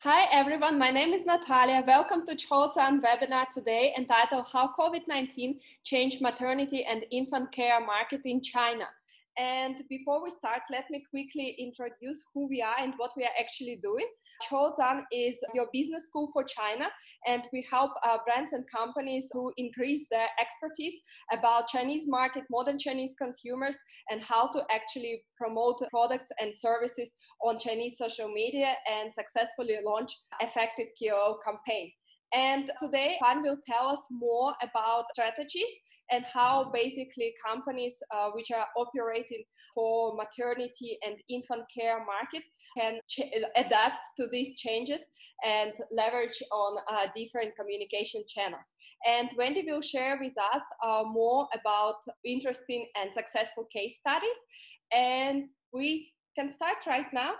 Hi everyone, my name is Natalia. Welcome to ChoZan webinar today entitled How COVID-19 Changed Maternity and Infant Care Market in China. And before we start, let me quickly introduce who we are and what we are actually doing. ChoZan is your business school for China, and we help uh, brands and companies to increase their expertise about Chinese market, modern Chinese consumers, and how to actually promote products and services on Chinese social media and successfully launch effective KOL campaign. And today, Fan will tell us more about strategies and how basically companies uh, which are operating for maternity and infant care market can ch- adapt to these changes and leverage on uh, different communication channels. And Wendy will share with us uh, more about interesting and successful case studies. And we can start right now.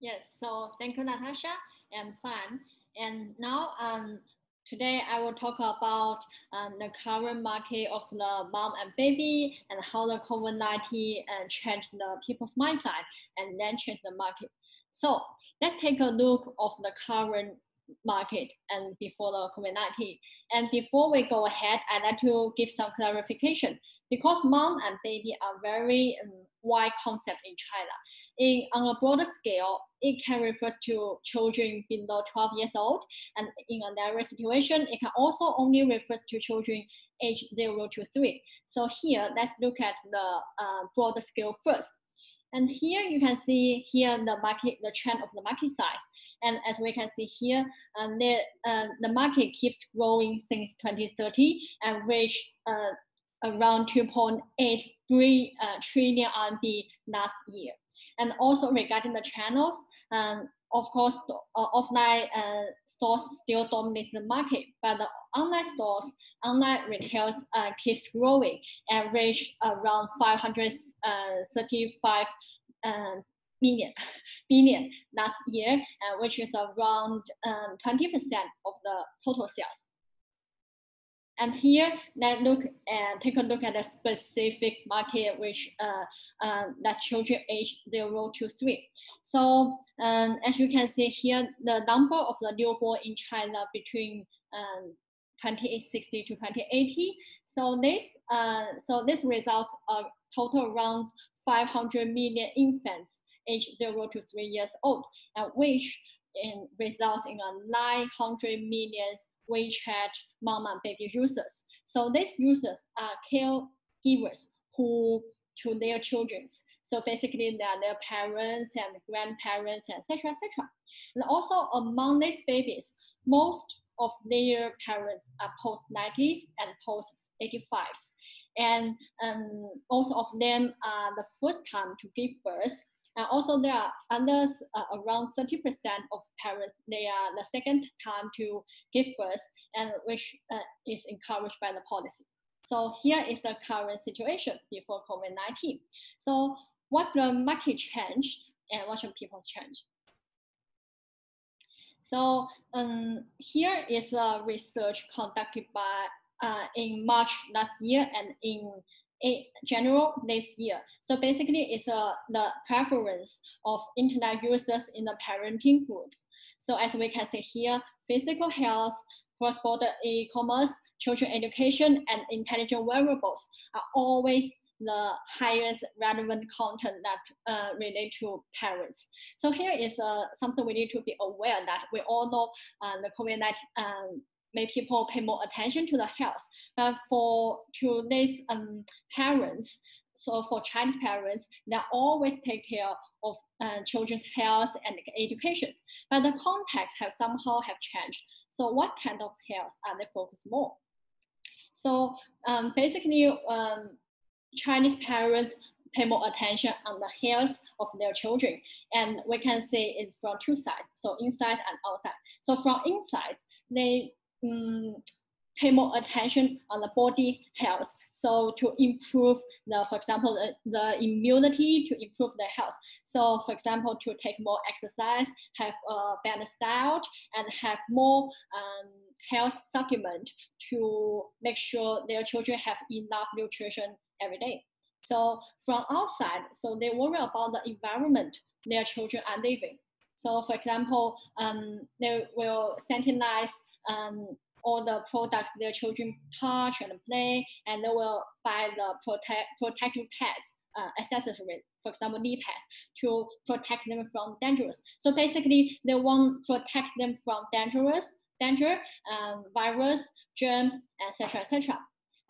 Yes, so thank you, Natasha and Fan. And now um, Today, I will talk about um, the current market of the mom and baby and how the COVID-19 uh, changed the people's mindset and then change the market. So let's take a look of the current market and before the COVID-19. And before we go ahead, I'd like to give some clarification because mom and baby are very um, wide concept in China. In on a broader scale, it can refer to children below 12 years old, and in a narrow situation, it can also only refer to children age 0 to 3. So here, let's look at the uh, broader scale first. And here you can see here the market, the trend of the market size. And as we can see here, um, the, uh, the market keeps growing since 2030 and reached uh, around 2.83 uh, trillion RMB last year. And also regarding the channels, um, of course, uh, offline uh, stores still dominate the market, but the online stores, online retails uh, keeps growing and reach around 535 uh, million, billion last year, uh, which is around 20% um, of the total sales. And here, let's look and take a look at a specific market which uh, uh, that children age zero to three. So um, as you can see here, the number of the newborn in China between um, 2860 to 2080. So this, uh, so this results a total around 500 million infants aged zero to three years old, and which in, results in a 900 million WeChat mom and baby users. So these users are caregivers who to their children. So basically, they are their parents and grandparents, etc., etc. And also among these babies, most of their parents are post 90s and post 85s. And um, also of them are the first time to give birth and also there are others, uh, around 30% of parents, they are the second time to give birth and which uh, is encouraged by the policy. So here is the current situation before COVID-19. So what the market changed and what should people change? So um, here is a research conducted by uh, in March last year and in in general this year. So basically it's a, the preference of internet users in the parenting groups. So as we can see here, physical health, cross-border e-commerce, children education, and intelligent wearables are always the highest relevant content that uh, relate to parents. So here is uh, something we need to be aware that we all know uh, the COVID-19 um, make people pay more attention to the health. But for today's um, parents, so for Chinese parents, they always take care of uh, children's health and education. But the context have somehow have changed. So what kind of health are they focused more? So um, basically, um, Chinese parents pay more attention on the health of their children. And we can see it from two sides, so inside and outside. So from inside, they um, pay more attention on the body health. So to improve the, for example, the, the, immunity to improve the health. So for example, to take more exercise, have a balanced diet, and have more um, health supplement to make sure their children have enough nutrition every day. So from outside, so they worry about the environment their children are living. So for example, um, they will sanitize um, all the products their children touch and play, and they will buy the protect, protective pads, uh, accessories, for example, knee pads, to protect them from dangerous. So basically, they want protect them from dangerous, danger, um, virus, germs, etc., etc.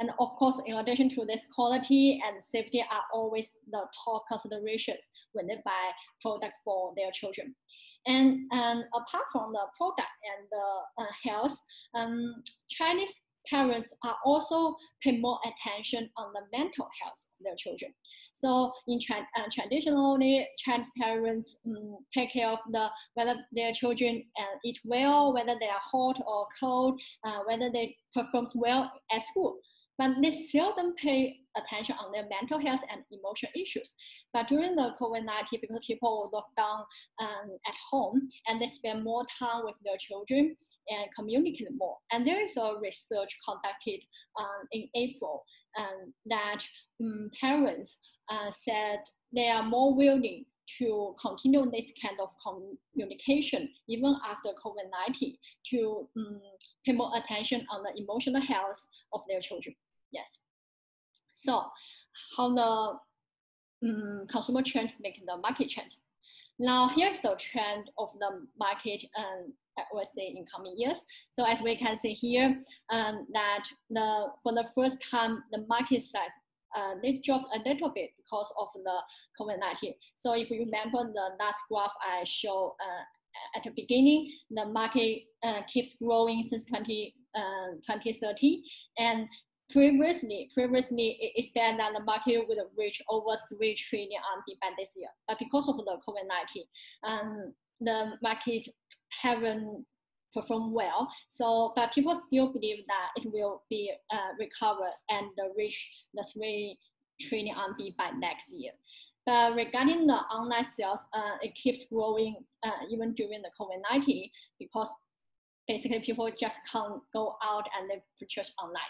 And of course, in addition to this, quality and safety are always the top considerations when they buy products for their children. And, and apart from the product and the uh, health, um, Chinese parents are also pay more attention on the mental health of their children. So in tra- uh, traditionally, Chinese parents um, take care of the whether their children uh, eat well, whether they are hot or cold, uh, whether they perform well at school but they seldom pay attention on their mental health and emotional issues. But during the COVID-19, because people were locked down um, at home and they spend more time with their children and communicate more. And there is a research conducted um, in April um, that um, parents uh, said they are more willing to continue this kind of communication even after COVID-19 to um, pay more attention on the emotional health of their children. Yes. So how the um, consumer trend make the market trend? Now here's a trend of the market and I would say in coming years. So as we can see here, um, that the for the first time the market size uh, they dropped a little bit because of the COVID-19. So if you remember the last graph I showed uh, at the beginning, the market uh, keeps growing since 20, uh, 2030. And Previously, previously it said that the market would reach over 3 trillion RMB by this year. But because of the COVID-19, um, the market haven't performed well. So, but people still believe that it will be uh, recovered and reach the 3 trillion RMB by next year. But regarding the online sales, uh, it keeps growing uh, even during the COVID-19 because basically people just can't go out and they purchase online.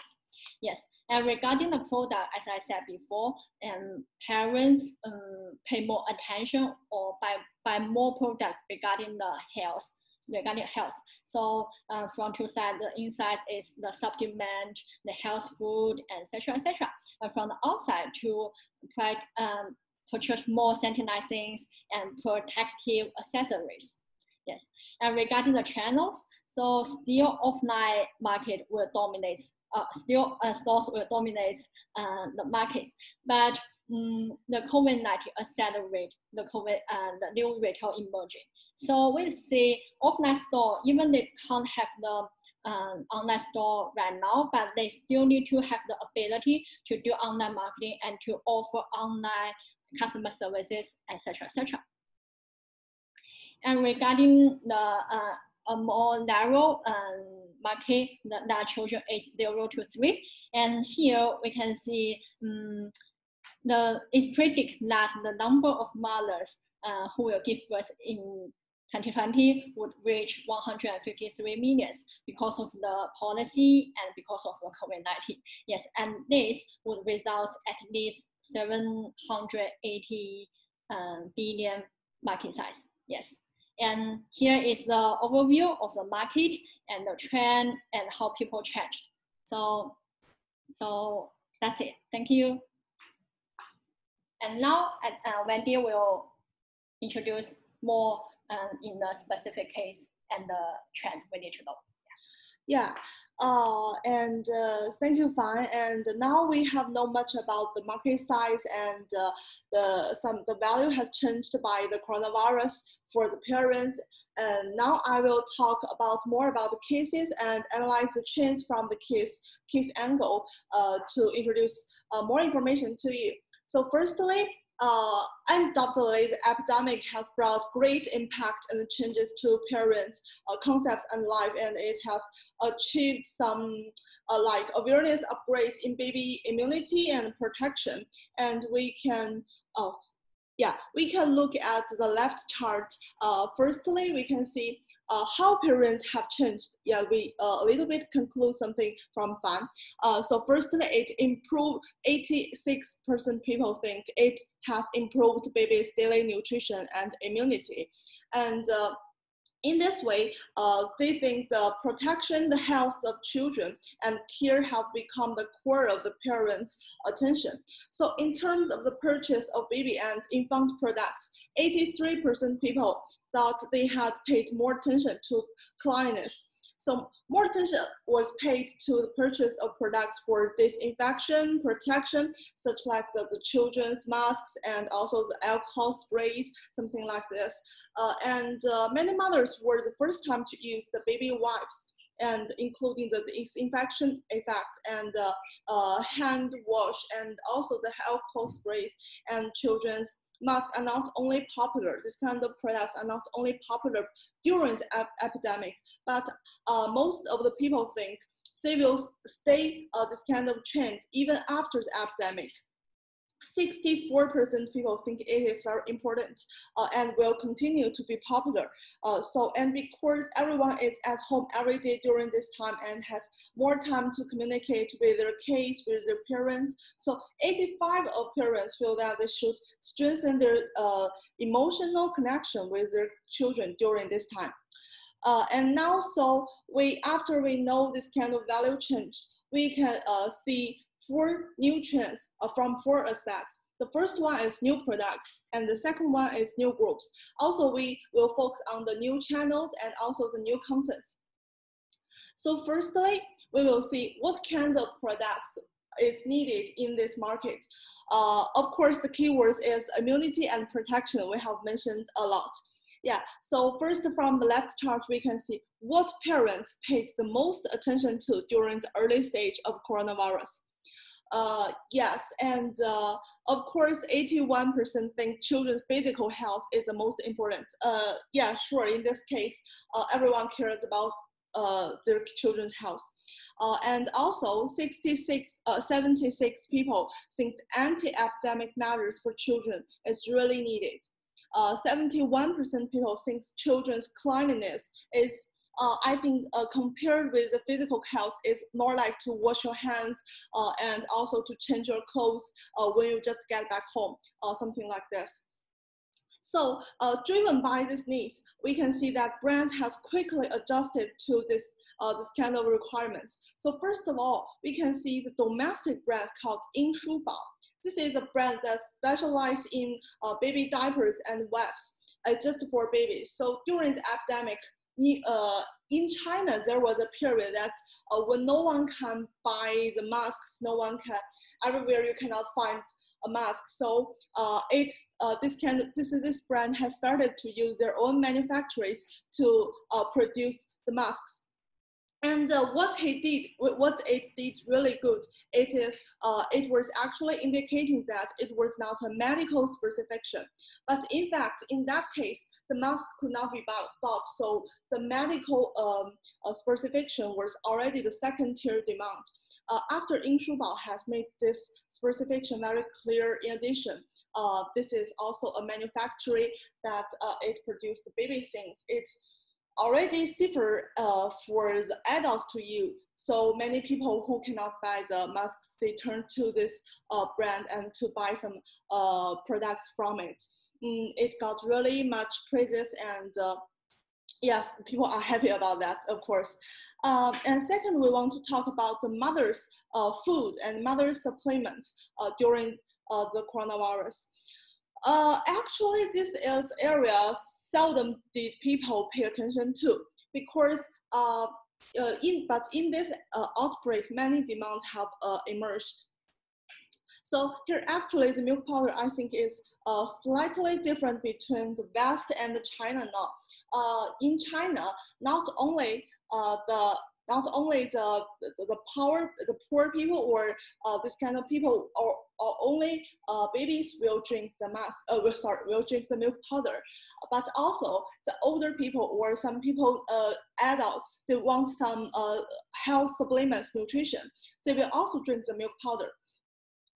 Yes, and regarding the product, as I said before, um, parents um, pay more attention or buy, buy more product regarding the health, regarding health. So uh, from two sides, the inside is the supplement, the health food, etc., etc. And from the outside to try um, purchase more sanitizing things and protective accessories. Yes, and regarding the channels, so still offline market will dominate still uh, stores will dominate uh, the markets. But um, the COVID-19 accelerate the COVID and the new retail emerging. So we see offline store, even they can't have the online store right now, but they still need to have the ability to do online marketing and to offer online customer services, etc., etc. And regarding the uh, a more narrow um, market that, that children age zero to three. And here we can see um, the it predicts that the number of mothers uh, who will give birth in 2020 would reach 153 million because of the policy and because of the COVID-19. Yes, and this would result at least 780 um, billion market size. Yes. And here is the overview of the market and the trend and how people changed. So, so that's it. Thank you. And now uh, Wendy will introduce more um, in the specific case and the trend we need to know. Yeah, uh, and uh, thank you, Fan. And now we have know much about the market size and uh, the some the value has changed by the coronavirus for the parents. And now I will talk about more about the cases and analyze the trends from the case case angle uh, to introduce uh, more information to you. So firstly, uh, undoubtedly the epidemic has brought great impact and changes to parents' uh, concepts and life, and it has achieved some uh, like awareness upgrades in baby immunity and protection. And we can, oh, yeah, we can look at the left chart. Uh, firstly, we can see uh, how parents have changed. Yeah, we uh, a little bit conclude something from Fan. Uh, so firstly, it improved. 86% people think it has improved baby's daily nutrition and immunity. And uh, in this way, uh, they think the protection, the health of children and care have become the core of the parents' attention. So in terms of the purchase of baby and infant products, 83% people thought they had paid more attention to cleanliness. So more attention was paid to the purchase of products for disinfection, protection, such like the, the children's masks and also the alcohol sprays, something like this. Uh, and uh, many mothers were the first time to use the baby wipes and including the disinfection effect and uh, uh, hand wash and also the alcohol sprays and children's masks are not only popular, these kind of products are not only popular during the ep epidemic, but uh, most of the people think they will stay uh, this kind of trend even after the epidemic. 64% people think it is very important uh, and will continue to be popular. Uh, so, and because everyone is at home every day during this time and has more time to communicate with their kids, with their parents. So 85 of parents feel that they should strengthen their uh, emotional connection with their children during this time. Uh, and now, so we after we know this kind of value change, we can uh, see four new trends uh, from four aspects. The first one is new products, and the second one is new groups. Also, we will focus on the new channels and also the new contents. So firstly, we will see what kind of products is needed in this market. Uh, of course, the keywords is immunity and protection. We have mentioned a lot. Yeah, so first from the left chart, we can see what parents paid the most attention to during the early stage of coronavirus. Uh, yes, and uh, of course, 81% think children's physical health is the most important. Uh, yeah, sure, in this case, uh, everyone cares about uh, their children's health. Uh, and also 66, 76 people think anti-epidemic measures for children is really needed. 71% people think children's cleanliness is uh, I think uh, compared with the physical health, is more like to wash your hands uh, and also to change your clothes uh, when you just get back home, uh, something like this. So uh, driven by these needs, we can see that brands has quickly adjusted to this, this kind of requirements. So first of all, we can see the domestic brand called Inshu-Bao. This is a brand that specializes in baby diapers and wipes. It's just for babies. So during the epidemic, uh, in China, there was a period that uh, when no one can buy the masks, no one can, everywhere you cannot find a mask. So uh, uh, this kind this this brand has started to use their own manufacturers to uh, produce the masks. And uh, what he did, what it did really good, it is, uh, it was actually indicating that it was not a medical specification. But in fact, in that case, the mask could not be bought, so the medical um, uh, specification was already the second tier demand. Uh, after Inshu-Bao has made this specification very clear, in addition, uh, this is also a manufacturer that uh, it produced baby things. It's already safer uh, for the adults to use. So many people who cannot buy the masks, they turn to this uh, brand and to buy some uh, products from it. Mm, it got really much praises and uh, yes, people are happy about that, of course. Um, and second, we want to talk about the mother's uh, food and mother's supplements uh, during the coronavirus. actually, this is areas seldom did people pay attention to because uh, uh, in but in this uh, outbreak, many demands have uh, emerged. So here actually the milk powder I think is uh, slightly different between the West and China now. Uh, in China, not only uh, the not only the, the, the power, the poor people or uh, this kind of people or, or only uh, babies will drink the mask, uh, will, sorry, will drink the milk powder, but also the older people or some people, uh, adults, they want some uh, health supplements, nutrition, they will also drink the milk powder.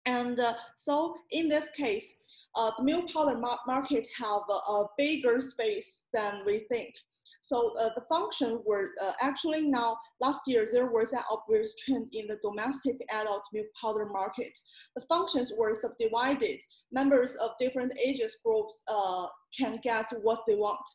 And uh, so in this case, uh, the milk powder market have a, a bigger space than we think. So uh, the function were uh, actually now last year there was an obvious trend in the domestic adult milk powder market. The functions were subdivided. Members of different ages groups uh, can get what they want.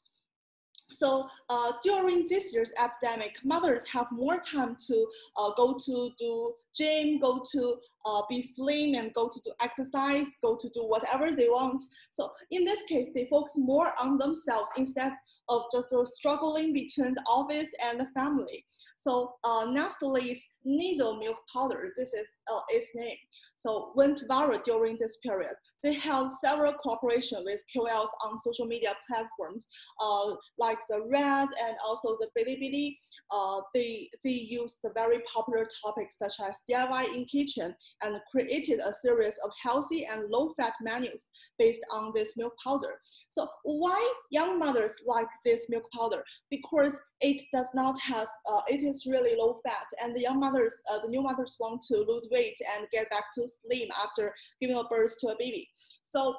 so uh, during this year's epidemic, mothers have more time to uh, go to do gym, go to uh, be slim and go to do exercise, go to do whatever they want. So in this case, they focus more on themselves instead of just uh, struggling between the office and the family. So uh, Nestle's NIDO milk powder, this is uh, its name so went viral during this period. They held several cooperation with KOLs on social media platforms uh, like the Red and also the Bilibili. Uh, they, they used the very popular topics such as DIY in kitchen and created a series of healthy and low-fat menus based on this milk powder. So why young mothers like this milk powder? Because it does not have, uh, it is really low fat and the young mothers, uh, the new mothers want to lose weight and get back to slim after giving a birth to a baby. So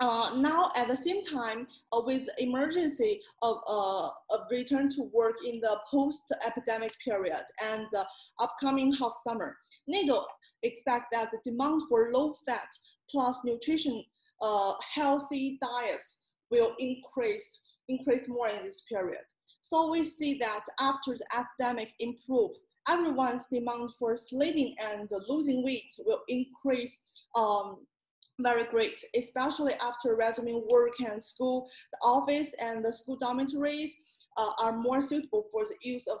uh, now at the same time uh, with emergency of, uh, of return to work in the post-epidemic period and the upcoming hot summer, NIDO expect that the demand for low-fat plus nutrition uh, healthy diets will increase increase more in this period. So we see that after the epidemic improves, everyone's demand for sleeping and losing weight will increase um, very great, especially after resuming work and school. The office and the school dormitories uh, are more suitable for the use of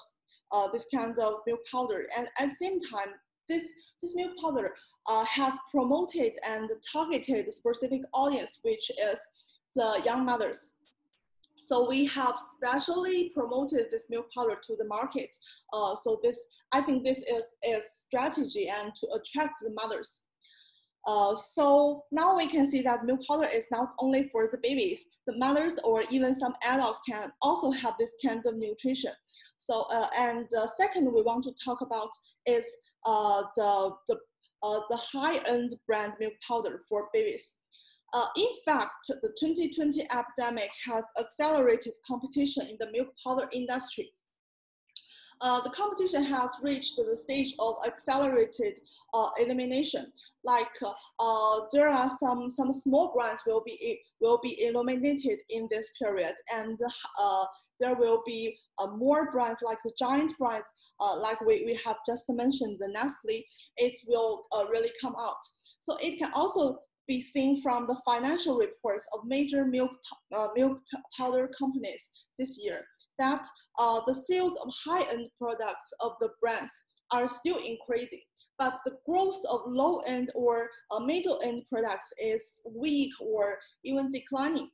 uh, this kind of milk powder. And at the same time, this, this milk powder uh, has promoted and targeted a specific audience, which is the young mothers. So we have specially promoted this milk powder to the market. Uh, so this, I think this is a strategy and to attract the mothers. Uh, so now we can see that milk powder is not only for the babies, the mothers or even some adults can also have this kind of nutrition. So, uh, and second we want to talk about is uh, the, the, uh, the high-end brand milk powder for babies. Uh, in fact, the 2020 epidemic has accelerated competition in the milk powder industry. Uh, the competition has reached the stage of accelerated uh, elimination. Like there are some some small brands will be will be eliminated in this period, and there will be uh, more brands like the giant brands, like we, we have just mentioned the Nestle. It will really come out. So it can also be seen from the financial reports of major milk, uh, milk powder companies this year that uh, the sales of high-end products of the brands are still increasing, but the growth of low-end or uh, middle-end products is weak or even declining.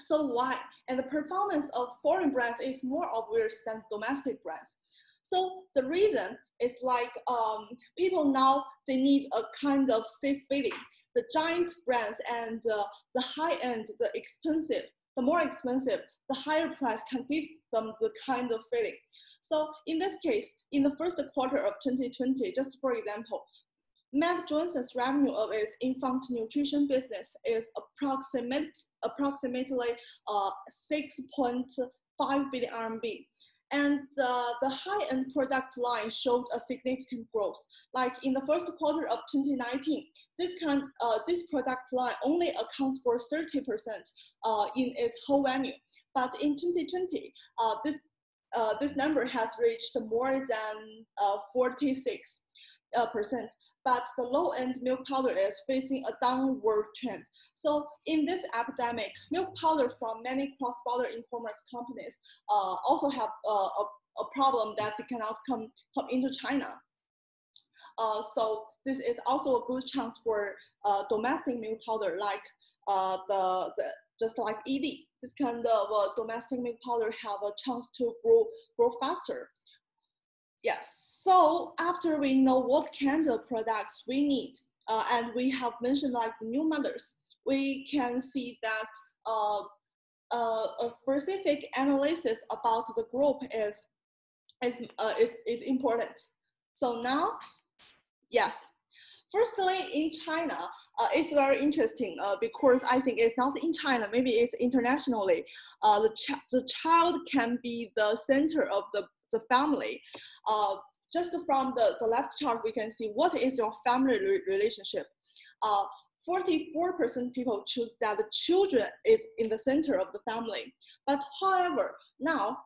So why? And the performance of foreign brands is more obvious than domestic brands. So the reason is like um, people now, they need a kind of safe feeling the giant brands and uh, the high end, the expensive, the more expensive, the higher price can give them the kind of feeling. So in this case, in the first quarter of 2020, just for example, Mead Johnson's revenue of its infant nutrition business is approximate, approximately uh, 6.5 billion RMB and uh, the high-end product line showed a significant growth. Like in the first quarter of 2019, this kind, uh, this product line only accounts for 30% uh, in its whole revenue. But in 2020, uh, this uh, this number has reached more than uh, 46 percent but the low-end milk powder is facing a downward trend. So in this epidemic, milk powder from many cross-border e-commerce companies uh, also have uh, a, a problem that it cannot come, come into China. Uh, so this is also a good chance for uh, domestic milk powder like uh, the, the just like ED. This kind of uh, domestic milk powder have a chance to grow grow faster. Yes. So after we know what kind of products we need, uh, and we have mentioned like the new mothers, we can see that uh, uh, a specific analysis about the group is is, uh, is, is important. So now, yes. Firstly, in China, uh, it's very interesting uh, because I think it's not in China, maybe it's internationally. Uh, the, ch the child can be the center of the, the family. Uh, just from the, the left chart, we can see what is your family re relationship. Uh, 44% people choose that the children is in the center of the family. But however, now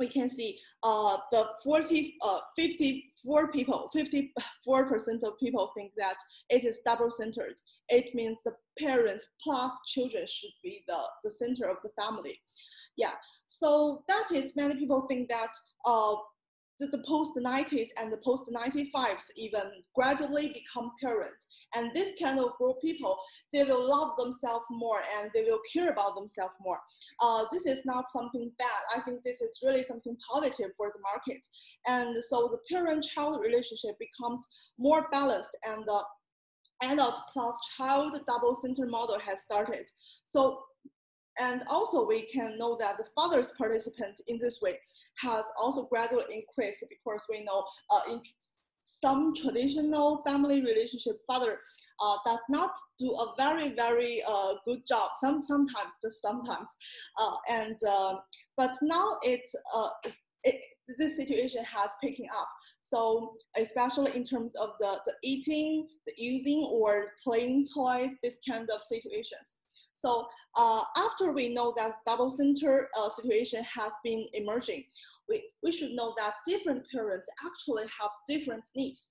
we can see uh, the 40, uh, 54 people, 54% of people think that it is double-centered. It means the parents plus children should be the, the center of the family. Yeah, so that is many people think that uh, the, the post 90s and the post 95s even gradually become parents. And this kind of group people, they will love themselves more and they will care about themselves more. Uh, this is not something bad. I think this is really something positive for the market. And so the parent-child relationship becomes more balanced and the adult plus child double center model has started. So and also we can know that the father's participant in this way has also gradually increased because we know uh, in some traditional family relationship, father uh, does not do a very, very uh, good job. Some sometimes, just sometimes, uh, and uh, but now it's uh, it, this situation has picking up. So especially in terms of the, the eating, the using or playing toys, this kind of situations. So uh, after we know that double center uh, situation has been emerging, we, we should know that different parents actually have different needs.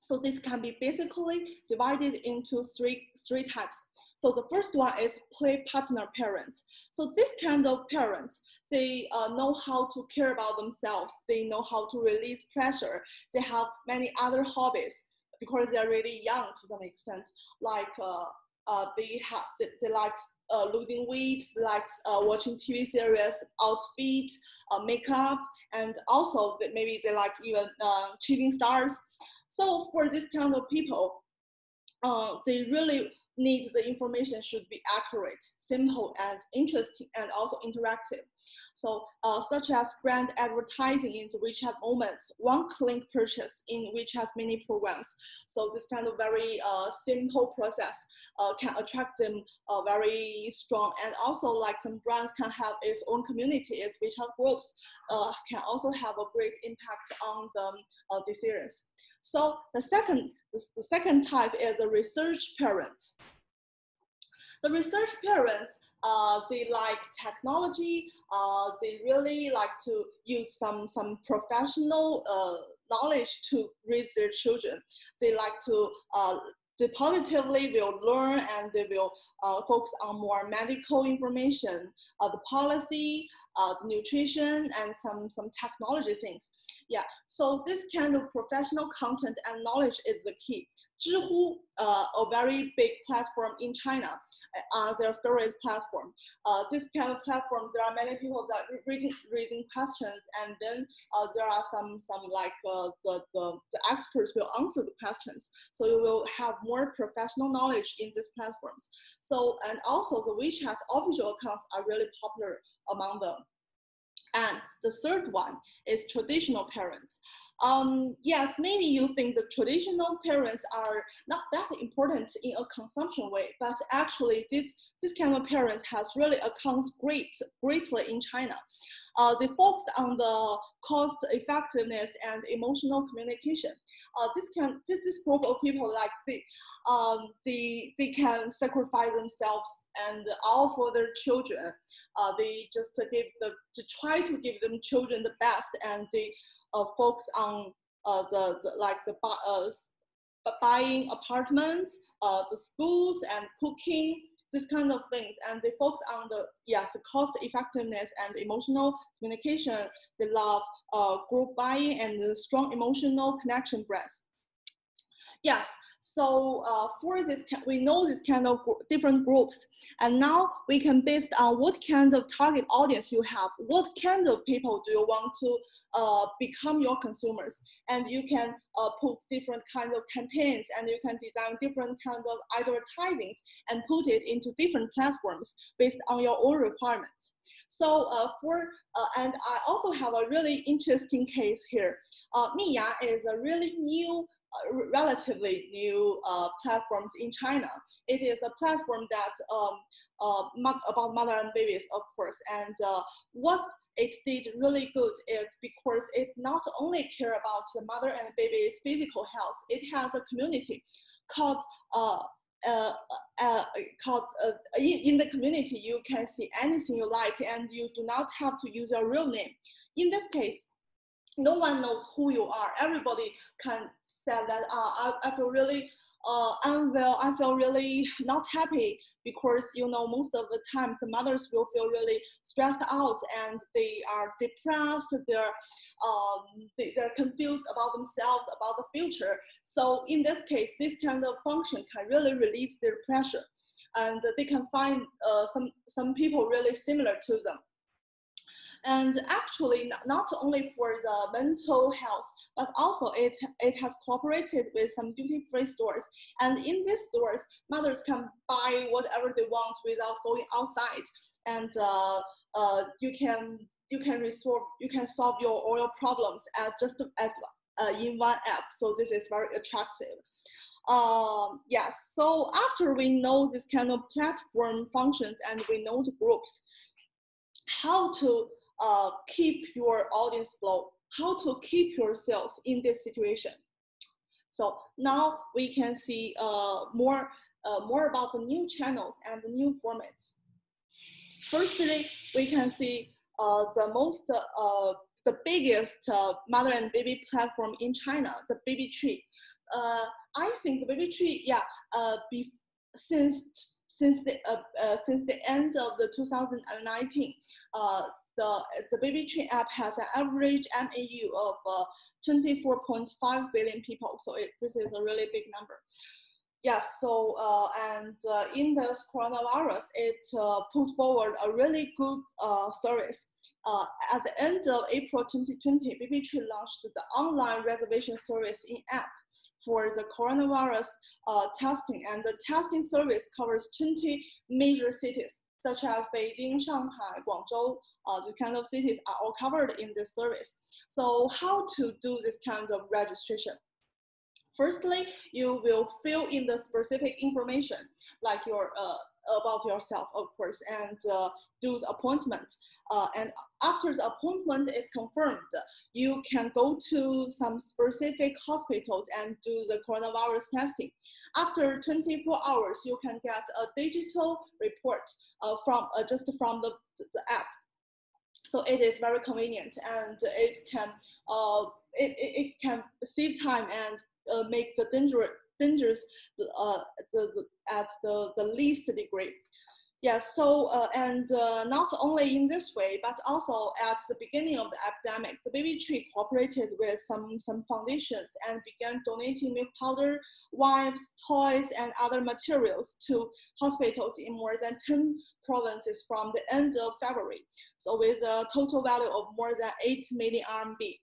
So this can be basically divided into three, three types. So the first one is play partner parents. So this kind of parents, they uh, know how to care about themselves. They know how to release pressure. They have many other hobbies because they're really young to some extent, like uh, uh, they have they, they like uh, losing weight, like uh, watching TV series, outfit, uh, makeup, and also maybe they like even uh, cheating stars. So for this kind of people, uh, they really need the information should be accurate, simple, and interesting, and also interactive. So uh, such as brand advertising in the WeChat moments, one-click purchase in WeChat mini programs. So this kind of very uh, simple process uh, can attract them uh, very strong. And also like some brands can have its own community, its WeChat groups uh, can also have a great impact on the uh, decisions. So the second, the second type is the research parents. The research parents, uh, they like technology. Uh, they really like to use some some professional uh, knowledge to raise their children. They like to uh, they positively will learn and they will uh, focus on more medical information, uh, the policy, uh, the nutrition, and some, some technology things. Yeah, so this kind of professional content and knowledge is the key. Zhihu, uh, a very big platform in China, uh, are their favorite platform. Uh, this kind of platform, there are many people that raising, raising questions, and then uh, there are some some like uh, the, the the experts will answer the questions. So you will have more professional knowledge in these platforms. So and also the WeChat official accounts are really popular among them. And the third one is traditional parents. Um, yes, maybe you think the traditional parents are not that important in a consumption way, but actually this, this kind of parents has really accounts great, greatly in China. Uh, they focused on the cost effectiveness and emotional communication. Uh, this can this, this group of people like they, um, they they can sacrifice themselves and all for their children. Uh, they just give the to try to give them children the best, and they uh, focus on uh, the, the like the uh, buying apartments, uh, the schools, and cooking this kind of things and they focus on the yes cost effectiveness and emotional communication they love uh, group buying and the strong emotional connection brands yes so uh, for this, we know this kind of different groups, and now we can based on what kind of target audience you have, what kind of people do you want to uh, become your consumers, and you can uh, put different kind of campaigns, and you can design different kind of advertisings and put it into different platforms based on your own requirements. So uh, for, uh, and I also have a really interesting case here. Uh, is a really new relatively new uh, platforms in China. It is a platform that um, uh, about mother and babies, of course. And uh, what it did really good is because it not only care about the mother and baby's physical health, it has a community called uh, uh, uh, called uh, in, in the community, you can see anything you like and you do not have to use your real name. In this case, no one knows who you are. Everybody can say that uh, I, I feel really uh, unwell, I feel really not happy because you know most of the time the mothers will feel really stressed out and they are depressed. They're um, they, they're confused about themselves, about the future. So in this case, this kind of function can really release their pressure, and they can find uh, some some people really similar to them. And actually, not only for the mental health, but also it, it has cooperated with some duty-free stores. And in these stores, mothers can buy whatever they want without going outside. And uh, uh, you can you can resolve you can solve your oil problems at just as uh, in one app. So this is very attractive. Um, yes, so after we know this kind of platform functions and we know the groups, how to uh, keep your audience flow, how to keep yourselves in this situation. So now we can see uh, more, uh, more about the new channels and the new formats. Firstly, we can see uh, the most, uh, the biggest uh, mother and baby platform in China, the Baby Tree. Uh, I think the Baby Tree, yeah, be, since since the since the end of the 2019, the, the Baby Tree app has an average MAU of uh, 24.5 billion people. So it, this is a really big number. Yeah, so uh, and uh, in this coronavirus, it uh, put forward a really good uh, service. Uh, at the end of April 2020, Baby Tree launched the online reservation service in app for the coronavirus testing, and the testing service covers 20 major cities such as Beijing, Shanghai, Guangzhou, uh, these kind of cities are all covered in this service. So how to do this kind of registration? Firstly, you will fill in the specific information like your uh, about yourself, of course, and uh, do the appointment. Uh, and after the appointment is confirmed, you can go to some specific hospitals and do the coronavirus testing. After 24 hours, you can get a digital report uh, from uh, just from the, the app. So it is very convenient and it can uh, it, it, can save time and uh, make the dangerous dangerous uh, the, the, at the, the least degree. Yes, so, uh, and uh, not only in this way, but also at the beginning of the epidemic, the Baby Tree cooperated with some, some foundations and began donating milk powder, wipes, toys, and other materials to hospitals in more than 10 provinces from the end of February. So with a total value of more than 8 million RMB.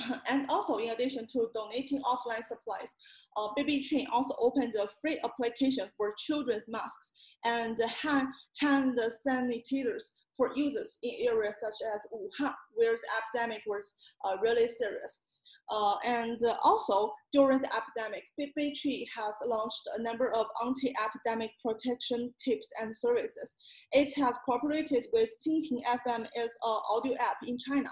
And also, in addition to donating offline supplies, uh, Baby Tree also opened a free application for children's masks and hand, hand sanitizers for users in areas such as Wuhan, where the epidemic was uh, really serious. Uh, and also, during the epidemic, Tree has launched a number of anti-epidemic protection tips and services. It has cooperated with Qingting FM as an audio app in China,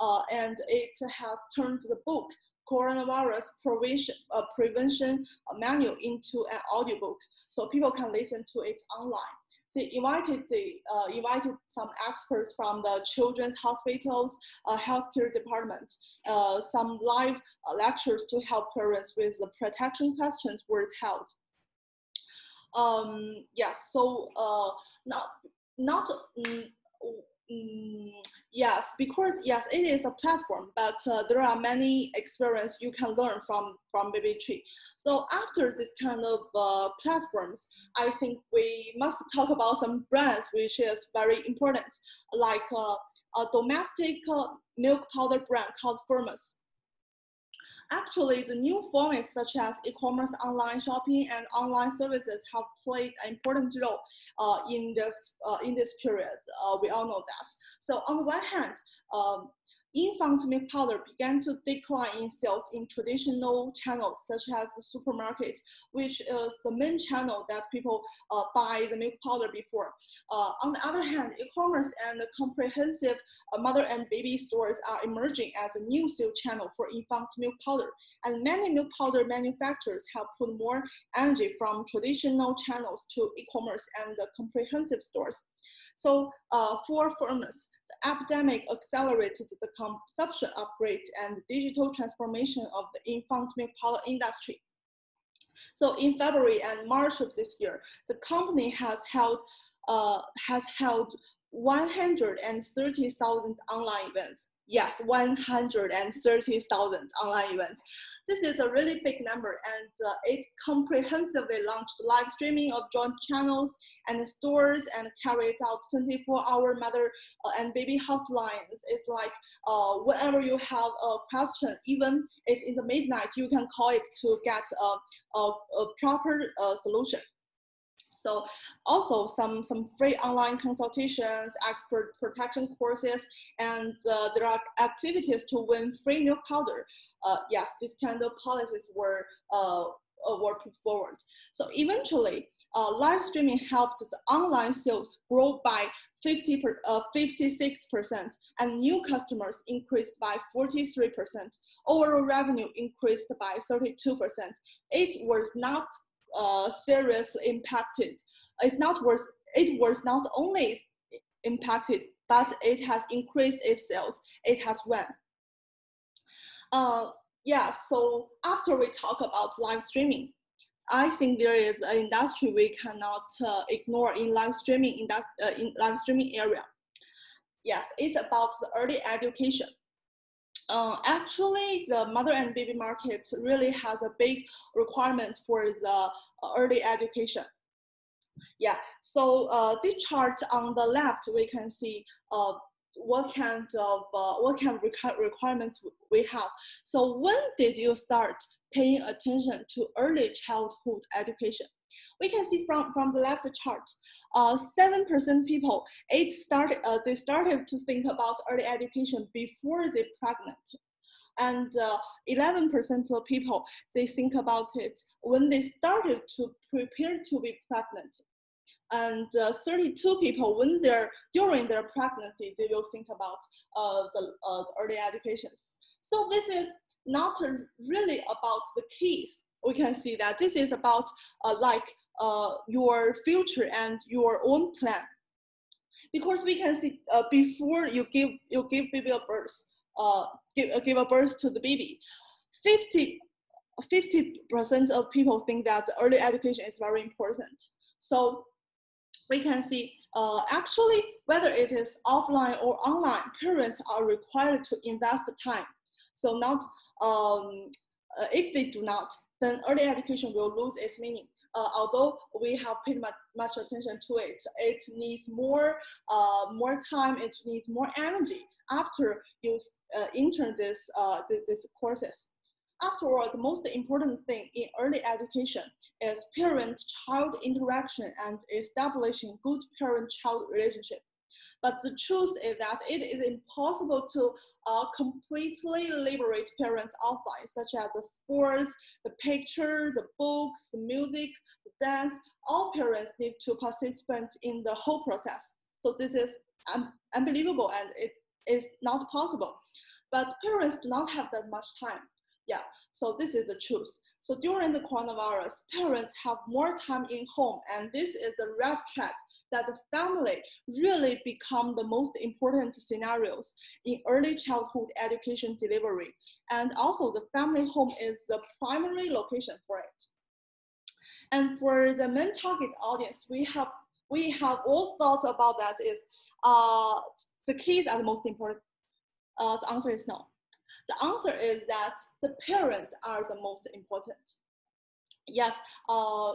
uh, and it has turned the book coronavirus prevention, uh, prevention manual into an audiobook so people can listen to it online. They invited, the, uh, invited some experts from the children's hospitals, uh, healthcare department, uh, some live uh, lectures to help parents with the protection questions were held. Um, yes, so uh, not, not mm, Mm, yes, because yes, it is a platform, but uh, there are many experience you can learn from from Baby Tree. So after this kind of uh, platforms, I think we must talk about some brands which is very important, like uh, a domestic uh, milk powder brand called Firmus. Actually, the new formats such as e-commerce, online shopping, and online services have played an important role uh, in this uh, in this period. Uh, we all know that. So on the one hand, um, infant milk powder began to decline in sales in traditional channels such as the supermarket, which is the main channel that people uh, buy the milk powder before. Uh, on the other hand, e-commerce and comprehensive uh, mother and baby stores are emerging as a new sales channel for infant milk powder. And many milk powder manufacturers have put more energy from traditional channels to e-commerce and comprehensive stores. So uh, for Firmus, the epidemic accelerated the consumption upgrade and digital transformation of the infant milk powder industry. So in February and March of this year, the company has held uh, has held 130,000 online events yes, 130,000 online events. This is a really big number and uh, it comprehensively launched live streaming of joint channels and stores and carried out 24 hour mother uh, and baby hotlines. It's like uh, whenever you have a question, even it's in the midnight, you can call it to get a, a, a proper uh, solution. So also some, some free online consultations, expert protection courses, and uh, there are activities to win free milk powder. Uh, yes, these kind of policies were, uh, uh were put forward. So eventually, uh, live streaming helped the online sales grow by 50 per, uh, 56%, and new customers increased by 43%. Overall revenue increased by 32%. It was not uh, seriously impacted. It's not worth, it was not only impacted, but it has increased its sales. It has won. Uh, yeah, so after we talk about live streaming, I think there is an industry we cannot uh, ignore in live streaming in, that, uh, in live streaming area. Yes, it's about the early education uh, actually the mother and baby market really has a big requirements for the uh, early education. Yeah, so uh, this chart on the left, we can see uh, what kind of uh, what kind of requirements we have. So when did you start paying attention to early childhood education? We can see from, from the left chart, uh, 7% people, it started, uh, they started to think about early education before they're pregnant. And 11% uh, of people, they think about it when they started to prepare to be pregnant and uh, 32 people when they're during their pregnancy they will think about uh, the, uh, the, early educations so this is not really about the kids we can see that this is about uh, like uh, your future and your own plan. Because we can see uh, before you give you give baby a birth, uh, give, uh, give a birth to the baby, 50 percent of people think that early education is very important. So we can see uh, actually whether it is offline or online, parents are required to invest time. So not um, uh, if they do not, then early education will lose its meaning uh, although we have paid much, much attention to it, it needs more, uh, more time, it needs more energy after you uh, enter this, uh, this, this courses. Afterwards, the most important thing in early education is parent-child interaction and establishing good parent-child relationship. But the truth is that it is impossible to uh, completely liberate parents offline, such as the sports, the picture, the books, the music, the dance. All parents need to participate in the whole process. So this is um, unbelievable and it is not possible. But parents do not have that much time. Yeah, so this is the truth. So during the coronavirus, parents have more time in home and this is a red track that the family really become the most important scenarios in early childhood education delivery. And also the family home is the primary location for it. And for the main target audience, we have we have all thought about that is uh, the kids are the most important. Uh, the answer is no. The answer is that the parents are the most important. Yes, uh,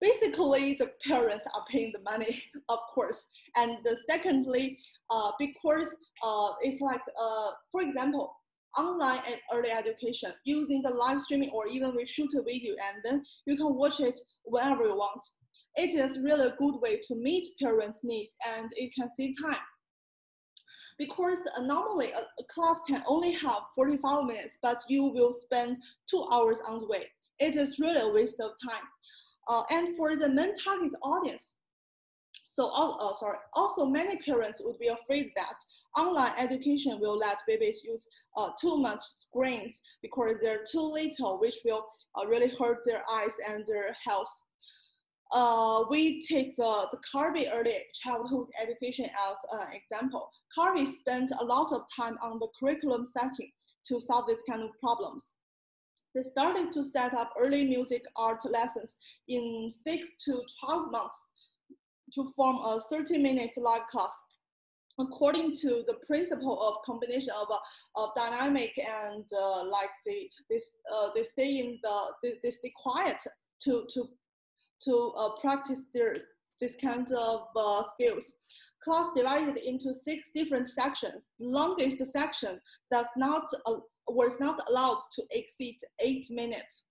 basically the parents are paying the money, of course. And secondly, uh, because uh, it's like, uh, for example, online and early education using the live streaming or even we shoot a video and then you can watch it whenever you want. It is really a good way to meet parents' needs and it can save time. because uh, normally a, a, class can only have 45 minutes, but you will spend two hours on the way. It is really a waste of time. Uh, and for the main target audience, so oh, sorry, also many parents would be afraid that online education will let babies use uh, too much screens because they're too little, which will uh, really hurt their eyes and their health. Uh, we take the, the Carby early childhood education as an example. Carby spent a lot of time on the curriculum setting to solve this kind of problems. They started to set up early music art lessons in six to 12 months to form a 30 minute live class according to the principle of combination of, uh, of dynamic and uh, like they, they, uh, they stay in the, they, they stay quiet to, to, to uh, practice their, this kind of uh, skills. Class divided into six different sections. Longest section does not, was not allowed to exceed eight minutes.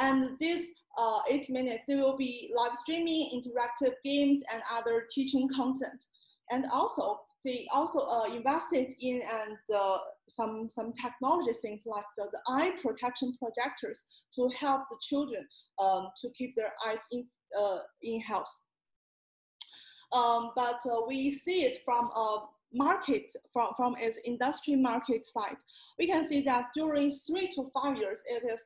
And this uh, eight minutes, there will be live streaming, interactive games, and other teaching content. And also, they also uh, invested in and uh, some some technology things like the, the, eye protection projectors to help the children um, to keep their eyes in uh, in health. Um, but uh, we see it from a market from from its industry market side. We can see that during three to five years, it is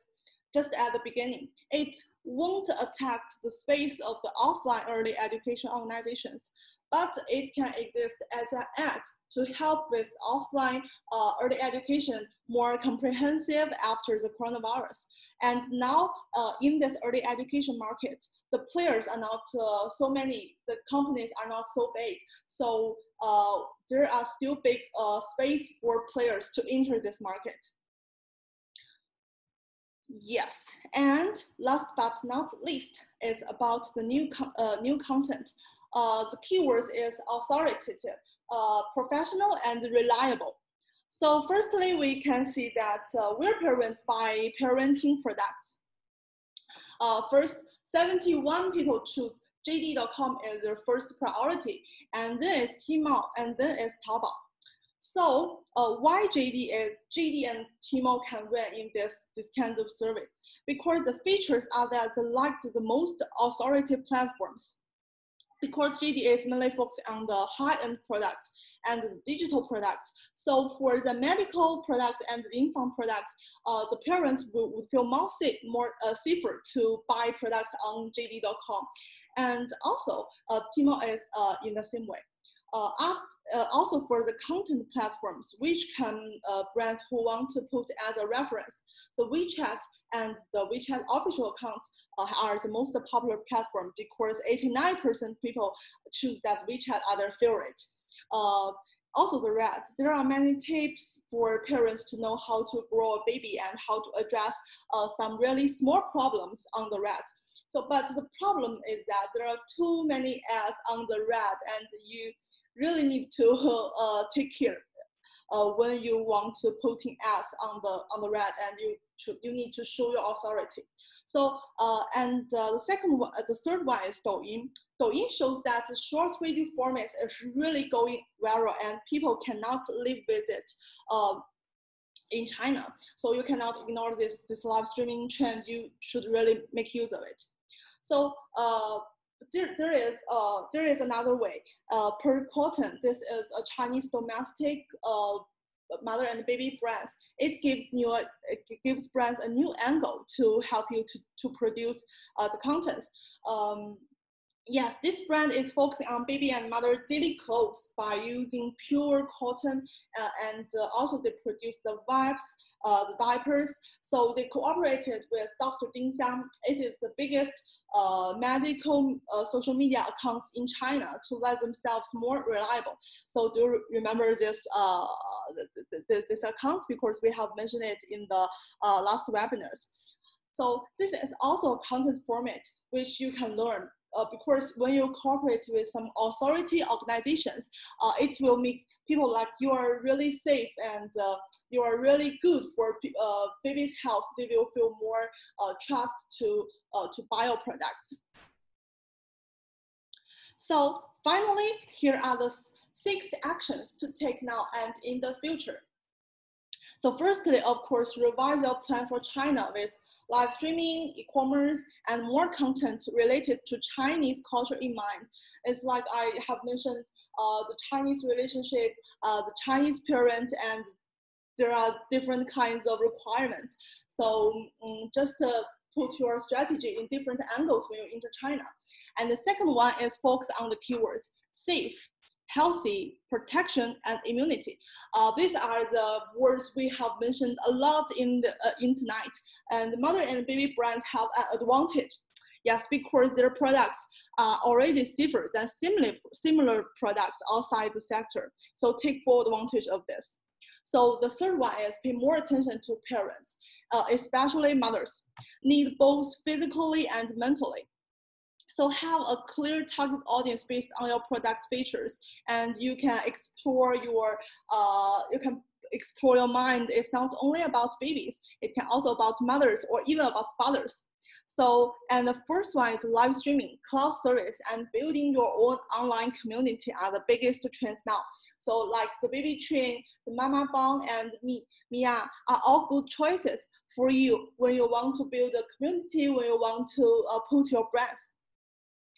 just at the beginning. It won't attack the space of the offline early education organizations but it can exist as an ad to help with offline uh, early education more comprehensive after the coronavirus. And now uh, in this early education market, the players are not uh, so many, the companies are not so big. So uh, there are still big uh, space for players to enter this market. Yes, and last but not least is about the new, uh, new content uh, the keywords is authoritative, uh, professional, and reliable. So firstly, we can see that uh, we're parents buy parenting products. Uh, first, 71 people choose JD.com is their first priority, and then it's Tmall, and then it's Taobao. So uh, why JD is JD and Tmall can win in this, this kind of survey? Because the features are that they like the most authoritative platforms because JD is mainly focused on the high-end products and the digital products. So for the medical products and the infant products, uh, the parents would, would feel more safe, more uh, safer to buy products on JD.com. And also, uh, is uh, in the same way. Uh, after, uh, also for the content platforms, which can uh, brands who want to put as a reference, the WeChat and the WeChat official accounts uh, are the most popular platform because 89% people choose that WeChat are their favorite. Uh, also the red, there are many tips for parents to know how to grow a baby and how to address uh, some really small problems on the red. So, but the problem is that there are too many ads on the red and you really need to uh, take care uh, when you want to putting ads on the on the red and you should, you need to show your authority. So uh, and uh, the second one, the third one is Douyin. Douyin shows that the short video format is really going viral and people cannot live with it. Um, in China, so you cannot ignore this this live streaming trend. You should really make use of it. So uh, there, there is uh, there is another way. Uh, Purcotton, this is a Chinese domestic uh, mother and baby brands. It gives you it gives brands a new angle to help you to, to produce uh, the contents. Um, yes, this brand is focusing on baby and mother daily clothes by using pure cotton uh, and uh, also they produce the wipes, uh, the diapers. So they cooperated with Dr. Ding Xiang. It is the biggest uh, medical uh, social media accounts in China to let themselves more reliable. So do remember this uh, this account because we have mentioned it in the last webinars. So this is also a content format which you can learn uh, because when you cooperate with some authority organizations, uh, it will make people like you are really safe and uh, you are really good for uh, baby's health. They will feel more uh, trust to uh, to bio products. So finally, here are the six actions to take now and in the future. So firstly, of course, revise your plan for China with live streaming, e-commerce, and more content related to Chinese culture in mind. It's like I have mentioned uh, the Chinese relationship, uh, the Chinese parent, and there are different kinds of requirements. So um, just to put your strategy in different angles when you enter China. And the second one is focus on the keywords, safe, healthy, protection, and immunity. Uh, these are the words we have mentioned a lot in, the, uh, tonight. And mother and baby brands have an advantage. Yes, because their products are already safer than similar, similar products outside the sector. So take full advantage of this. So the third one is pay more attention to parents, uh, especially mothers, need both physically and mentally. So have a clear target audience based on your product's features, and you can explore your uh, you can explore your mind. It's not only about babies; it can also about mothers or even about fathers. So, and the first one is live streaming, cloud service, and building your own online community are the biggest trends now. So, like the Baby Tree, the mama bang, and me, Mia are all good choices for you when you want to build a community, when you want to uh, put your brands.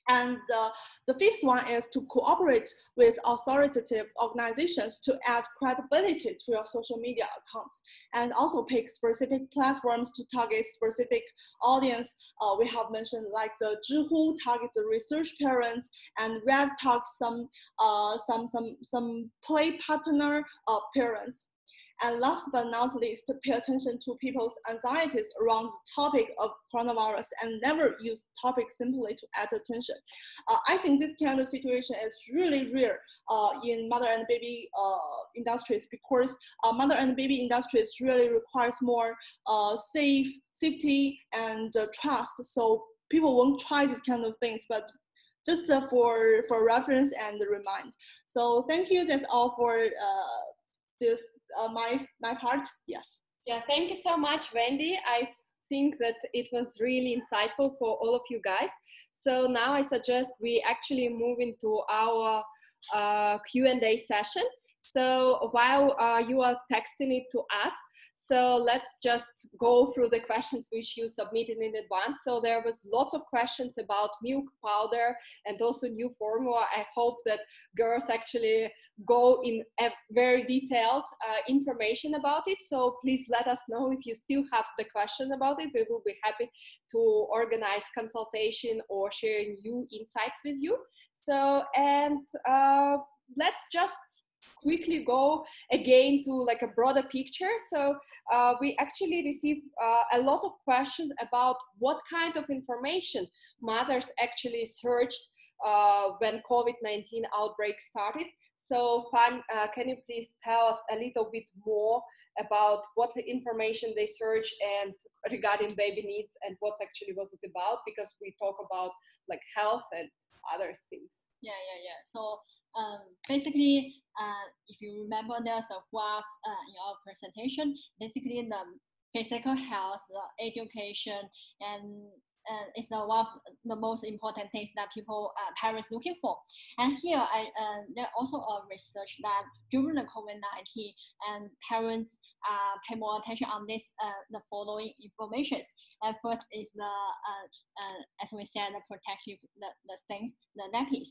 And uh, the fifth one is to cooperate with authoritative organizations to add credibility to your social media accounts and also pick specific platforms to target specific audience. Uh, we have mentioned like the Zhihu target the research parents and Talk some, uh, some, some, some play partner uh, parents. And last but not least, pay attention to people's anxieties around the topic of coronavirus and never use topic simply to add attention. Uh, I think this kind of situation is really rare uh, in mother and baby uh, industries because uh, mother and baby industries really requires more uh, safe, safety and uh, trust. So people won't try these kind of things, but just for, for reference and remind. So thank you. That's all for this uh, my my part. Yes. Yeah, thank you so much, Wendy. I think that it was really insightful for all of you guys. So now I suggest we actually move into our uh, Q&A session. So while uh, you are texting it to us, so let's just go through the questions which you submitted in advance. So there was lots of questions about milk powder and also new formula. I hope that girls actually go in very detailed uh, information about it. So please let us know if you still have the question about it. We will be happy to organize consultation or share new insights with you. So, and uh, let's just quickly go again to like a broader picture. So uh, we actually receive uh, a lot of questions about what kind of information mothers actually searched uh, when COVID-19 outbreak started. So Fan, uh, can you please tell us a little bit more about what information they search and regarding baby needs and what actually was it about? Because we talk about like health and other things. Yeah, yeah, yeah. So um, basically, uh, if you remember, there's a graph uh, in our presentation. Basically, the physical health, the education, and uh, it's uh, one of the most important things that people, uh, parents looking for. And here, I uh, there also a research that during the COVID-19, and parents uh, pay more attention on this, uh, the following informations. And first is the, uh, uh, as we said, the protective, the, the things, the nappies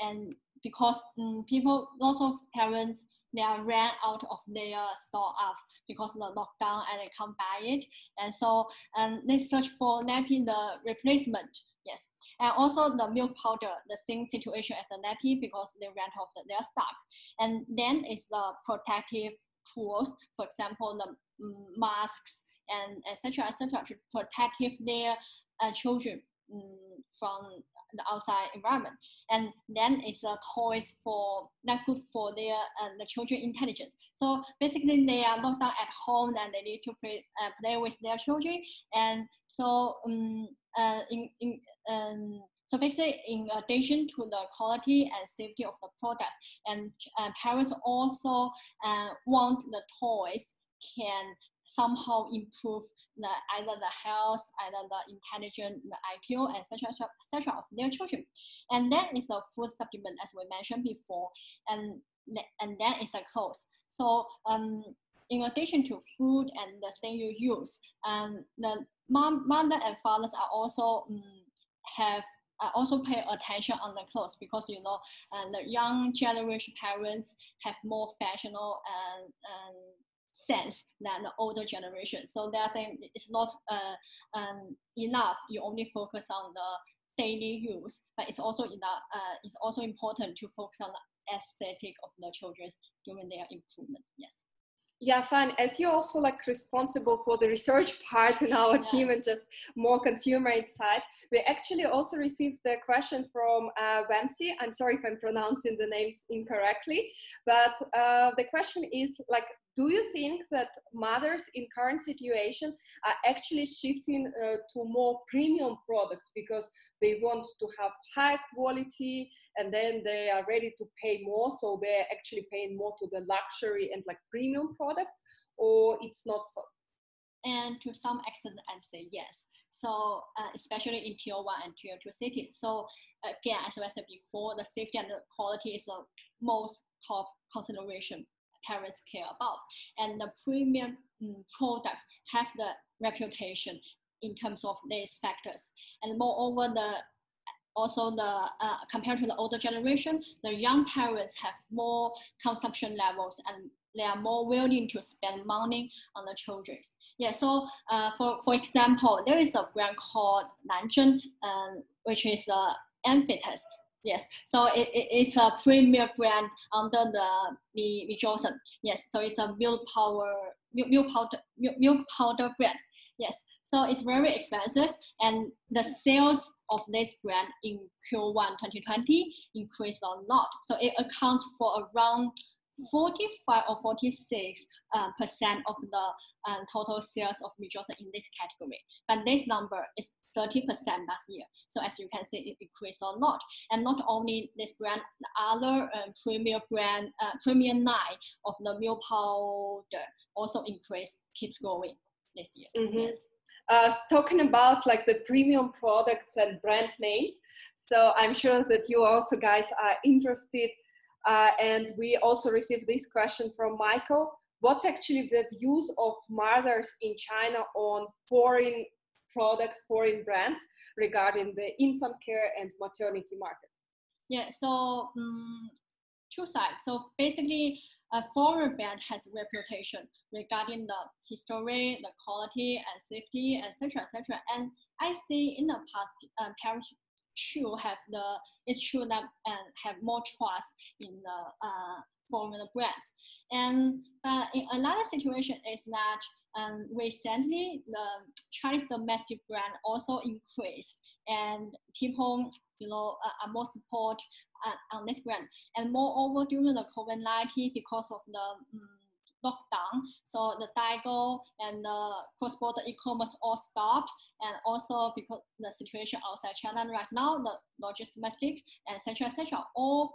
and because um, people, lots of parents, they are ran out of their store apps because of the lockdown and they can't buy it. And so and they search for nappy the replacement. Yes. And also the milk powder, the same situation as the nappy because they ran out of their stock. And then is the protective tools, for example, the um, masks and etc. etc. to protect their uh, children um, from the outside environment. And then it's a toys for not good for their uh, the children intelligence. So basically, they are locked down at home and they need to play uh, play with their children. And so um, uh, in in um, so basically, in addition to the quality and safety of the product, and uh, parents also uh, want the toys can somehow improve the either the health, either the intelligence, the IQ, etc., etc. of their children. And then is a food supplement, as we mentioned before, and and then it's a clothes. So um, in addition to food and the thing you use, um, the mom, mother and fathers are also um, have also pay attention on the clothes because you know uh, the young generation parents have more fashionable and, and sense than the older generation. So that thing is not uh, um, enough. You only focus on the daily use, but it's also enough. Uh, it's also important to focus on the aesthetic of the children during their improvement. Yes. Yeah, fine. As you're also like responsible for the research part in our yeah. team and just more consumer insight, we actually also received a question from uh, Wamsi. I'm sorry if I'm pronouncing the names incorrectly, but uh, the question is like, do you think that mothers in current situation are actually shifting uh, to more premium products because they want to have high quality and then they are ready to pay more so they're actually paying more to the luxury and like premium products or it's not so? And to some extent i'd say yes. So uh, especially in tier one and tier two cities. So again as i said before the safety and the quality is the most top consideration parents care about. And the premium um, products have the reputation in terms of these factors. And moreover, the also the uh, compared to the older generation, the young parents have more consumption levels and they are more willing to spend money on the children. Yeah, so uh, for, for example, there is a brand called Nanzhen, um, which is uh, Enfinitas yes. So it, it, it's a premier brand under the Mead Johnson. Yes, so it's a milk power, milk, powder, milk, milk powder brand. Yes, so it's very expensive, and the sales of this brand in Q1 2020 increased a lot. So it accounts for around 45 or 46 uh, percent of the uh, total sales of Mi in this category. But this number is 30% last year. So as you can see, it increased a lot. And not only this brand, the other um, premier brand, uh, premium line of the milk powder also increased, keeps growing this year. Mm-hmm. Yes. Uh, talking about like the premium products and brand names. So I'm sure that you also guys are interested. Uh, and we also received this question from Michael. What's actually the use of mothers in China on foreign products, foreign brands regarding the infant care and maternity market? Yeah, so um, two sides. So basically, a foreign brand has reputation regarding the history, the quality and safety, etc., etc. And I see in the past, um, parents should have the it's true that and have more trust in the uh, foreign brands. And uh, in another situation is that um, recently, the Chinese domestic brand also increased, and people, you know, are more support uh, on this brand. And moreover, during the COVID-19, because of the um, lockdown, so the Daigou and the cross-border e-commerce all stopped, and also because the situation outside China right now, the logistics, domestic, etc., etc., all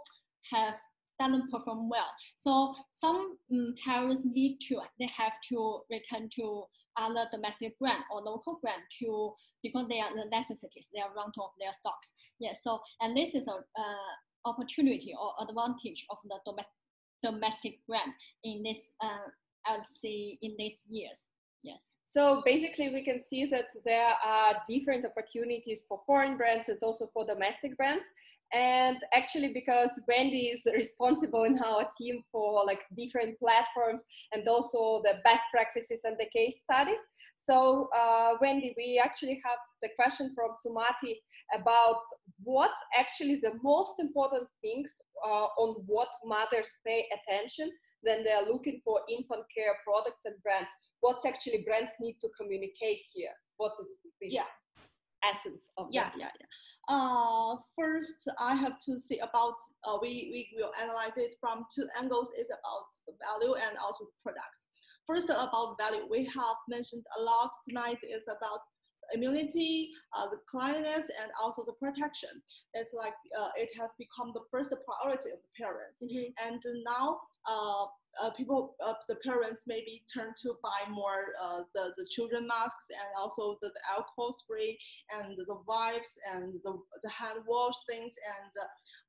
have doesn't perform well. So some um, parents need to, they have to return to other domestic brand or local brand to, because they are the necessities, they are run of their stocks. Yes, so, and this is a uh, opportunity or advantage of the domestic domestic brand in this, uh, I would say in these years. Yes. So basically, we can see that there are different opportunities for foreign brands and also for domestic brands. And actually, because Wendy is responsible in our team for like different platforms and also the best practices and the case studies. So, uh, Wendy, we actually have the question from Sumati about what's actually the most important things uh, on what mothers pay attention then they're looking for infant care products and brands. what's actually brands need to communicate here? What is this yeah. Essence of yeah, yeah, yeah. Uh, first, I have to say about uh, we we will analyze it from two angles. It's about the value and also the products. First, about value, we have mentioned a lot tonight. Is about immunity, uh, the cleanliness, and also the protection. It's like uh, it has become the first priority of the parents. Mm-hmm. And now uh, uh, people, uh, the parents maybe turn to buy more uh, the, the children masks and also the, the, alcohol spray and the wipes and the, the hand wash things and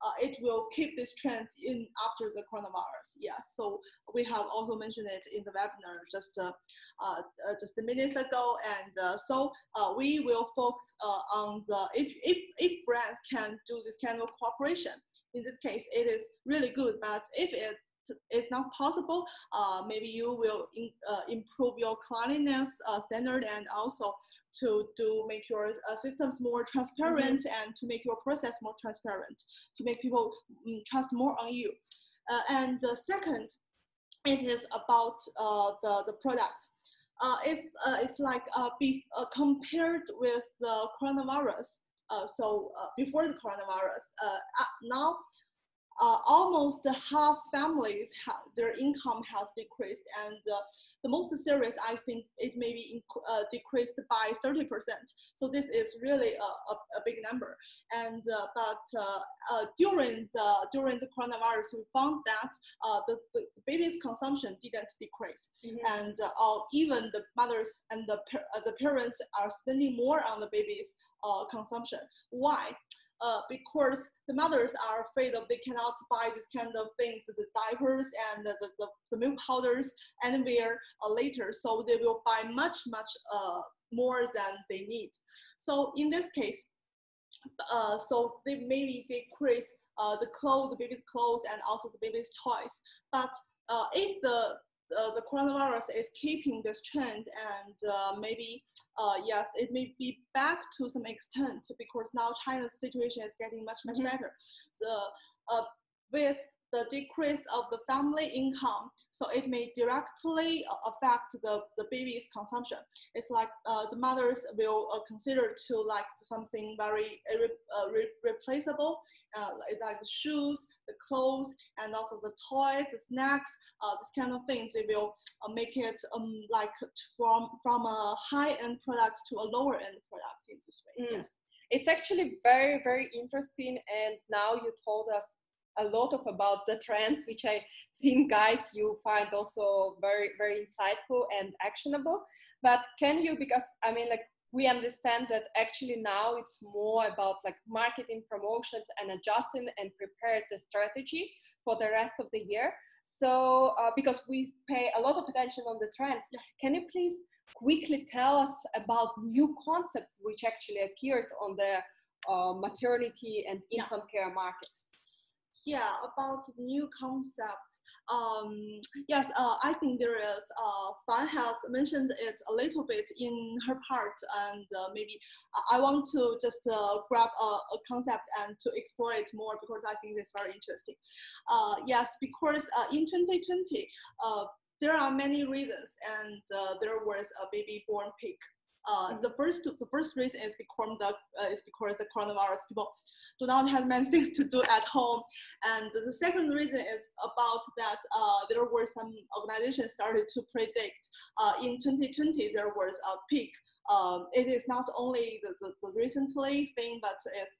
uh, it will keep this trend in after the coronavirus. Yes, so we have also mentioned it in the webinar just uh, uh, just a minutes ago and so we will focus on the if, if, if brands can do this kind of cooperation in this case, it is really good. But if it is not possible, uh, maybe you will in, uh, improve your cleanliness uh, standard and also to, to make your uh, systems more transparent mm -hmm. and to make your process more transparent, to make people um, trust more on you. Uh, and the second, it is about uh, the, the products. it's, it's like be, compared with the coronavirus, uh, so uh, before the coronavirus, uh, now uh, almost half families have, their income has decreased and uh, the most serious i think it may be uh, decreased by 30% so this is really a, a, a big number. And uh, but uh, uh, during the during the coronavirus we found that the, the baby's consumption didn't decrease. Mm-hmm. and even the mothers and the, the parents are spending more on the baby's consumption. Why uh, because the mothers are afraid of they cannot buy this kind of things, the diapers and the, the, the milk powders anywhere uh, later. So they will buy much, much uh, more than they need. So in this case, uh, so they maybe decrease uh, the clothes, the baby's clothes, and also the baby's toys. But uh, if the uh, the coronavirus is keeping this trend and uh, maybe uh, yes it may be back to some extent because now china's situation is getting much much mm -hmm. better so uh, with the decrease of the family income, so it may directly uh, affect the, the baby's consumption. It's like uh, the mothers will uh, consider to like something very uh, re replaceable, uh, like the shoes, the clothes, and also the toys, the snacks, uh, this kind of things. They will make it um, like from from a high-end product to a lower-end product in this way. Mm. Yes. It's actually very, very interesting. And now you told us a lot of about the trends, which I think, guys, you find also very, very insightful and actionable. But can you, because I mean, like, we understand that actually now it's more about like marketing promotions and adjusting and prepare the strategy for the rest of the year. So, uh, because we pay a lot of attention on the trends, can you please quickly tell us about new concepts which actually appeared on the uh, maternity and infant yeah. care market? Yeah, about new concepts. Um, yes, uh, I think there is. Uh, Fan has mentioned it a little bit in her part, and uh, maybe I want to just uh, grab a, a, concept and to explore it more because I think it's very interesting. Uh, yes, because uh, in 2020, uh, there are many reasons, and there was a baby born peak uh, the first the first reason is because the uh, is because the coronavirus people do not have many things to do at home, and the second reason is about that uh, there were some organizations started to predict uh, in 2020 there was a peak. Um, it is not only the, the, the recently thing, but it's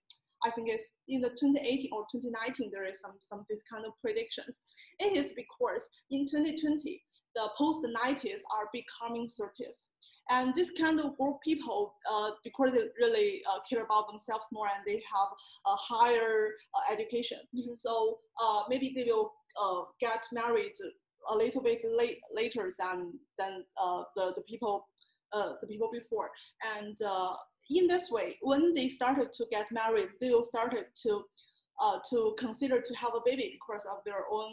I think it's in the 2018 or 2019 there is some some this kind of predictions. It is because in 2020 the post 90s are becoming 30s and this kind of group people, uh, because they really uh, care about themselves more and they have a higher uh, education. Mm-hmm. So uh, maybe they will uh, get married a little bit late, later than, than uh, the, the people the people before. And in this way, when they started to get married, they will started to to consider to have a baby because of their own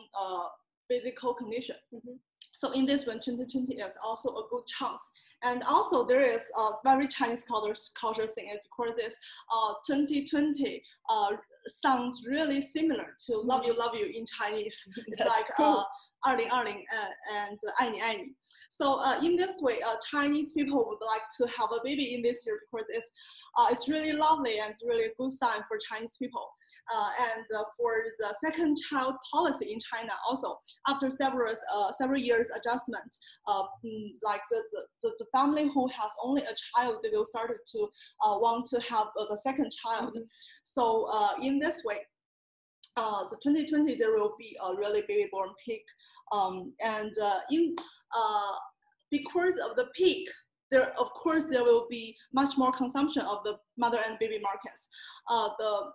physical condition. Mm-hmm. So in this one, 2020 is also a good chance. And also there is a very Chinese culture, culture thing because it's uh, 2020 uh, sounds really similar to love you, love you in Chinese. It's That's like cool. uh, 二零二零 and 爱你爱你. So uh, in this way, uh, Chinese people would like to have a baby in this year because it's uh, it's really lovely and really a good sign for Chinese people. Uh, and uh, for the second child policy in China, also after several uh, several years adjustment, mm, like the, the, the family who has only a child, they will start to want to have the second child. Mm -hmm. So in this way, uh, the 2020 there will be a really baby born peak, um, and uh, in uh, because of the peak, there of course there will be much more consumption of the mother and baby markets. Uh, the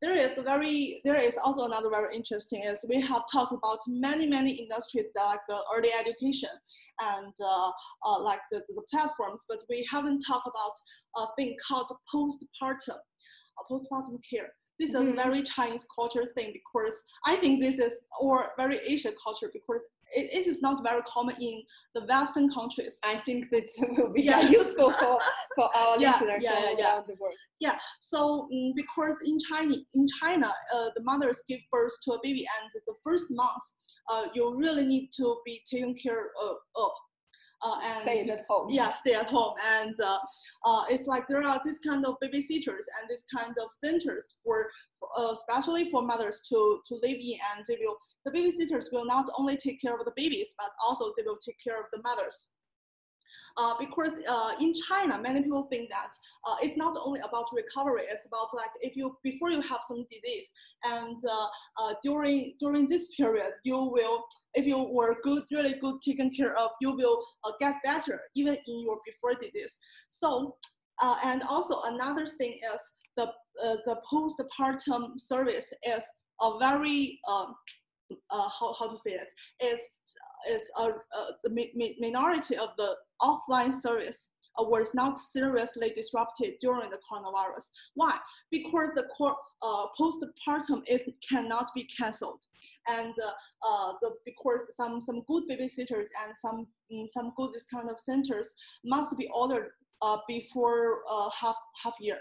there is a very there is also another very interesting is we have talked about many many industries like the early education and uh, uh, like the, the platforms but we haven't talked about a thing called postpartum uh, postpartum care this is a mm-hmm. very Chinese culture thing because I think this is or very Asian culture because it, it is not very common in the Western countries. I think that will be yeah. useful for, for our yeah, listeners yeah, all yeah, around the world. Yeah, so um, because in China, in China, uh, the mothers give birth to a baby, and the first month, uh, you really need to be taken care of, of uh, and stay at home. Yeah, stay at home. And uh, uh, it's like there are this kind of babysitters and this kind of centers for, uh, especially for mothers to, to live in. And they will, the babysitters will not only take care of the babies, but also they will take care of the mothers. Uh, because uh, in China, many people think that uh, it's not only about recovery. It's about like if you before you have some disease, and uh, uh, during during this period, you will if you were good, really good taken care of, you will uh, get better even in your before disease. So, and also another thing is the the postpartum service is a very uh, how, how to say it is is a, uh, the mi minority of the offline service uh, was not seriously disrupted during the coronavirus. Why? Because the uh, postpartum is cannot be cancelled, and uh, uh, the because some some good babysitters and some mm, some good this kind of centers must be ordered uh, before uh, half half year.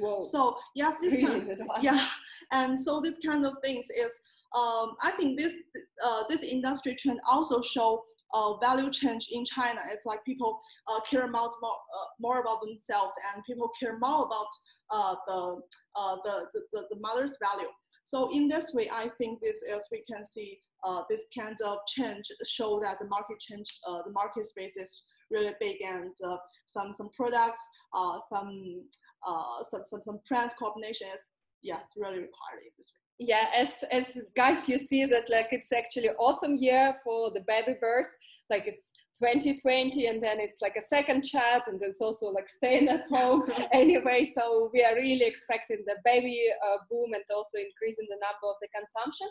Whoa. So yes, this kind, yeah, and so this kind of things is um, I think this uh, this industry trend also show uh, value change in China. It's like people uh, care about more, uh, more about themselves and people care more about uh, the, uh, the, the, the, mother's value. So in this way, I think this is, we can see this kind of change show that the market change, the market space is really big and some, some products, some, some, some, some brands combination is, yes, really required in this way yeah as as guys you see that like it's actually awesome year for the baby birth. Like it's 2020 and then it's like a second child and there's also like staying at home anyway so we are really expecting the baby uh, boom and also increasing the number of the consumption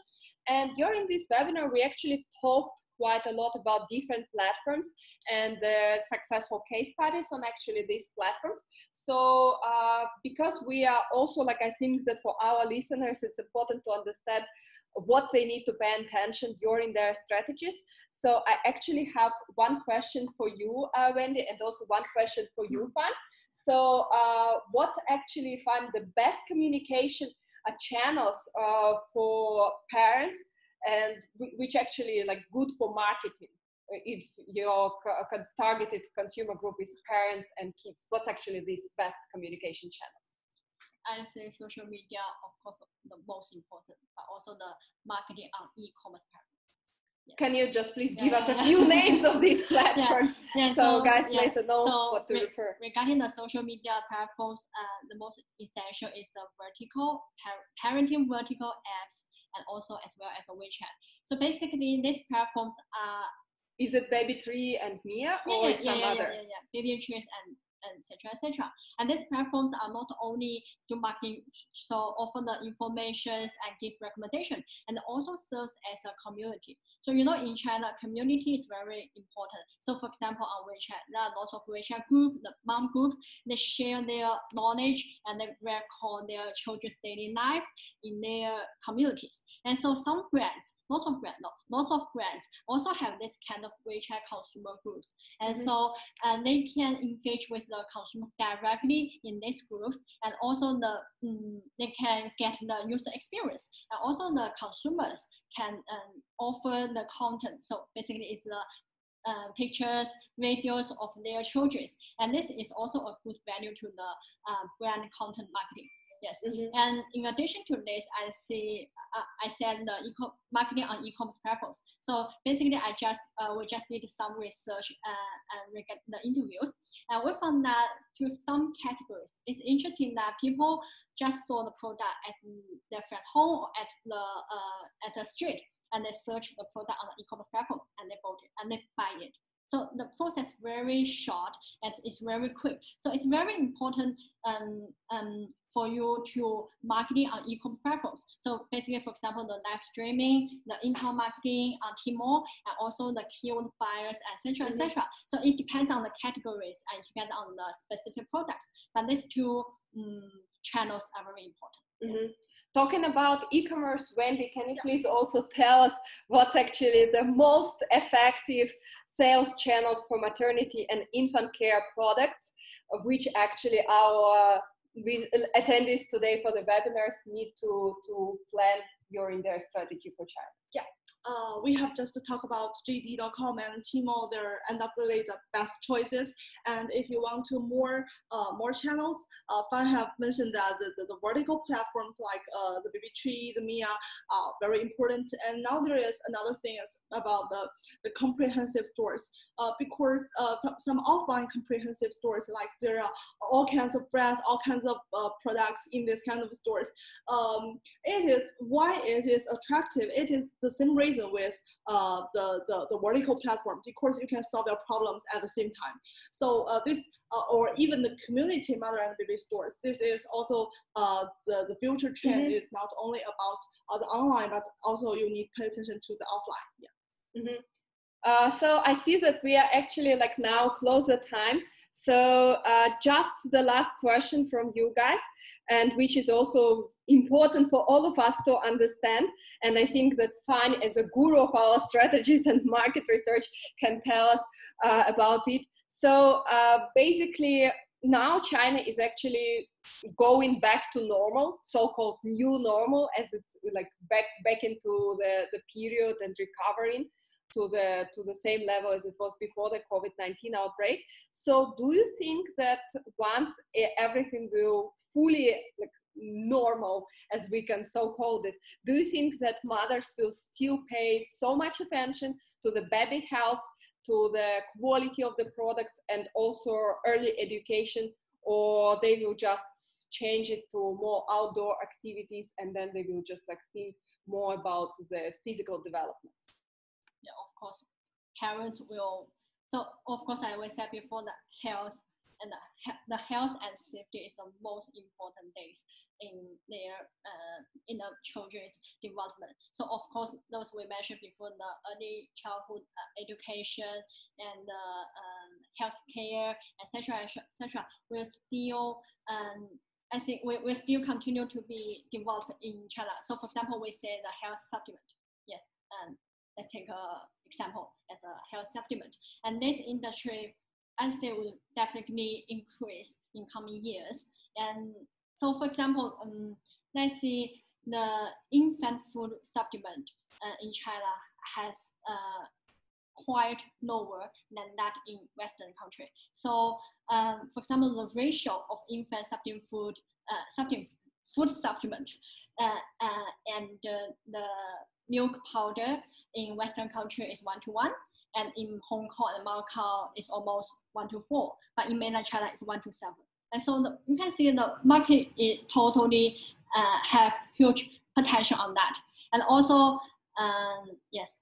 and during this webinar we actually talked quite a lot about different platforms and the successful case studies on actually these platforms. So uh, because we are also like, I think that for our listeners, it's important to understand what they need to pay attention during their strategies. So I actually have one question for you, uh, Wendy, and also one question for you, Fan. So uh, what actually find the best communication uh, channels uh, for parents and which actually like good for marketing if your targeted consumer group is parents and kids what's actually these best communication channels i'd say social media of course the most important but also the marketing on e-commerce platforms can you just please give yeah. us a few names of these platforms yeah. Yeah, so, so, guys later know so what to re- refer regarding the social media platforms uh, the most essential is the vertical par- parenting vertical apps and also as well as a WeChat. So basically, these platforms are. Is it Baby Tree and Mia, or yeah, some yeah, other? Yeah, yeah, yeah. Baby Trees and etc etc and these platforms are not only do marketing so offer the informations and give recommendation and also serves as a community. So you know in china community is very important. So for example on wechat there are lots of wechat groups the mom groups they share their knowledge and they record their children's daily life in their communities. And so some brands lots of brands no, lots of brands also have this kind of wechat consumer groups. And mm-hmm. so and they can engage with the consumers directly in these groups, and also the um, they can get the user experience, and also the consumers can um, offer the content. So basically, it's the uh, pictures, videos of their children, and this is also a good value to the uh, brand content marketing. Yes, mm-hmm. and in addition to this, I see uh, I said the e- marketing on e-commerce platforms. So basically, I just uh, we just did some research uh, and get the interviews, and we found that to some categories, it's interesting that people just saw the product at their friend's home or at the uh, at the street, and they search the product on the e-commerce platforms and they bought it and they buy it. So the process very short and it's very quick. So it's very important um, um, for you to marketing on e-commerce platforms. So basically, for example, the live streaming, the in-house marketing on Tmall, and also the keyword buyers, etc., mm-hmm. etc. So it depends on the categories and depends on the specific products. But these two um, channels are very important. Mm-hmm. Yes. Talking about e-commerce, Wendy, can you please also tell us what's actually the most effective sales channels for maternity and infant care products, which actually our uh, attendees today for the webinars need to, to plan during their strategy for China? Yeah, uh, we have just to talk about JD.com and Tmall. They're really the best choices. And if you want to more uh, more channels, uh, Fan have mentioned that the, the, the vertical platforms like uh, the Baby Tree, the Mia are very important. And now there is another thing is about the, the comprehensive stores uh, because uh, some offline comprehensive stores like there are all kinds of brands, all kinds of uh, products in this kind of stores. Um, it is why it is attractive. It is the same reason with uh, the, the, the vertical platform because you can solve your problems at the same time. So uh, this, uh, or even the community mother and baby stores, this is also uh, the, the future trend mm-hmm. is not only about uh, the online, but also you need to pay attention to the offline. Yeah. Mm-hmm. Uh, so I see that we are actually like now close the time. So uh, just the last question from you guys, and which is also important for all of us to understand. And I think that Fan, as a guru of our strategies and market research, can tell us uh, about it. So uh, basically, now China is actually going back to normal, so-called new normal, as it's like back back into the, the period and recovering to the to the same level as it was before the COVID-19 outbreak. So do you think that once everything will fully like normal as we can so call it do you think that mothers will still pay so much attention to the baby health to the quality of the products and also early education or they will just change it to more outdoor activities and then they will just like think more about the physical development course, parents will. So of course, I always said before that health and the, the health and safety is the most important things in their uh, in the children's development. So of course, those we mentioned before, the early childhood uh, education and the um, health care, etc., etc., will still um, I think we will still continue to be developed in China. So for example, we say the health supplement. Yes, and let's take an example as a health supplement. And this industry, I'd say will definitely increase in coming years. And so for example, um, let's see the infant food supplement uh, in China has uh, quite lower than that in Western country. So, um, for example, the ratio of infant supplement food, uh, supplement food supplement, uh, uh, and the milk powder in Western culture is one to one, and in Hong Kong and Macau is almost one to four, but in mainland China it's one to seven. And so the, you can see the market is totally uh, have huge potential on that. And also, um, yes,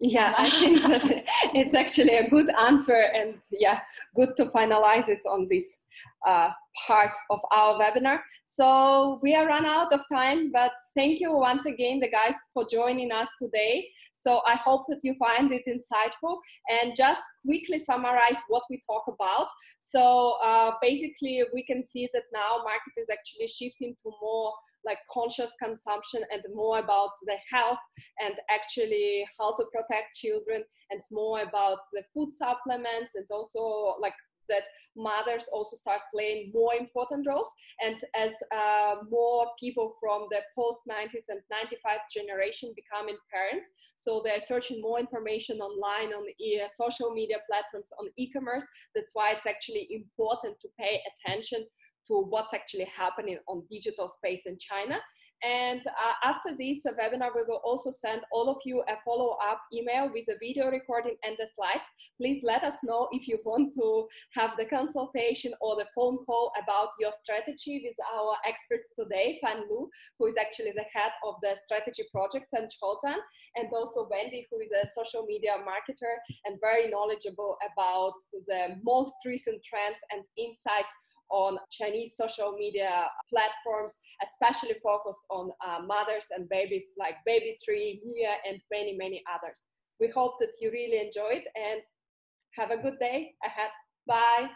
yeah i think that it's actually a good answer and yeah good to finalize it on this uh, part of our webinar. So we are run out of time but thank you once again the guys for joining us today. So i hope that you find it insightful. And just quickly summarize what we talk about. So uh, basically we can see that now market is actually shifting to more like conscious consumption and more about the health and actually how to protect children and more about the food supplements and also like that mothers also start playing more important roles. And as uh, more people from the post 90s and 95 generation becoming parents, so they're searching more information online on uh, social media platforms, on e-commerce. That's why it's actually important to pay attention to what's actually happening on digital space in China and uh, after this webinar, we will also send all of you a follow-up email with a video recording and the slides. Please let us know if you want to have the consultation or the phone call about your strategy with our experts today, Fan Lu, who is actually the head of the strategy projects and ChoZan, and also Wendy, who is a social media marketer and very knowledgeable about the most recent trends and insights on Chinese social media platforms, especially focused on uh, mothers and babies like Baby Tree, Mia, and many, many others. We hope that you really enjoyed and have a good day ahead. Bye.